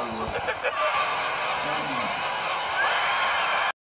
Hollywood.